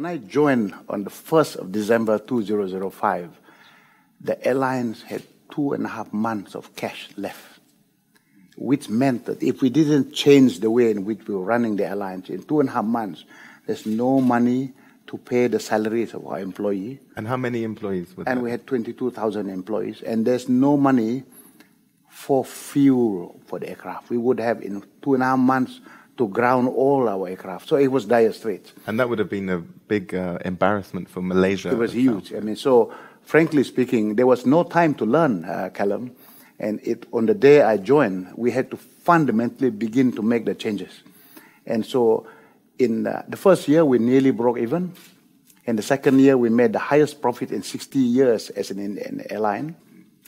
When I joined on the 1st of December 2005, the airlines had two and a half months of cash left, which meant that if we didn't change the way in which we were running the airlines in two and a half months, there's no money to pay the salaries of our employees. And how many employees? and that? we had 22,000 employees, and there's no money for fuel for the aircraft. We would have in two and a half months to ground all our aircraft. So it was dire straits. And that would have been a big uh, embarrassment for Malaysia. It was huge. I mean, so frankly speaking, there was no time to learn, uh, Callum. And it, on the day I joined, we had to fundamentally begin to make the changes. And so in uh, the first year, we nearly broke even. In the second year, we made the highest profit in 60 years as an, an airline.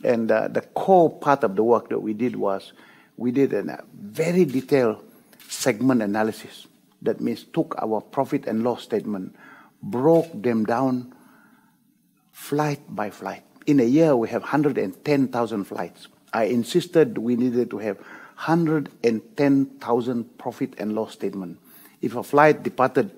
And uh, the core part of the work that we did was we did a very detailed segment analysis. That means took our profit and loss statement, broke them down flight by flight. In a year, we have 110,000 flights. I insisted we needed to have 110,000 profit and loss statement. If a flight departed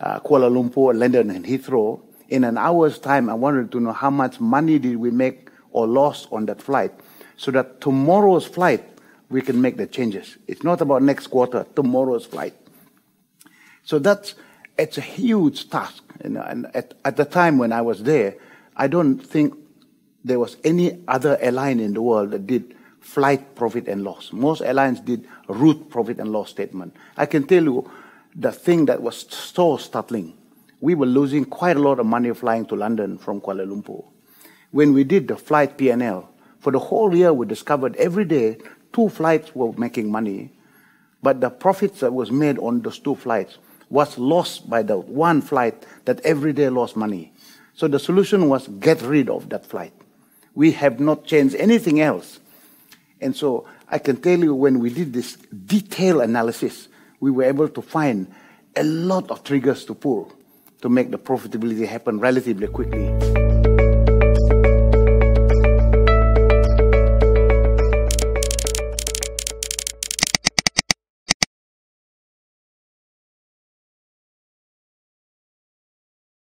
uh, Kuala Lumpur, London, and Heathrow, in an hour's time, I wanted to know how much money did we make or lost on that flight, so that tomorrow's flight we can make the changes. It's not about next quarter, tomorrow's flight. So that's it's a huge task. And at, at the time when I was there, I don't think there was any other airline in the world that did flight profit and loss. Most airlines did route profit and loss statement. I can tell you the thing that was so startling. We were losing quite a lot of money flying to London from Kuala Lumpur. When we did the flight P&L, for the whole year we discovered every day two flights were making money, but the profits that was made on those two flights was lost by the one flight that every day lost money. So the solution was get rid of that flight. We have not changed anything else. And so I can tell you when we did this detailed analysis, we were able to find a lot of triggers to pull to make the profitability happen relatively quickly.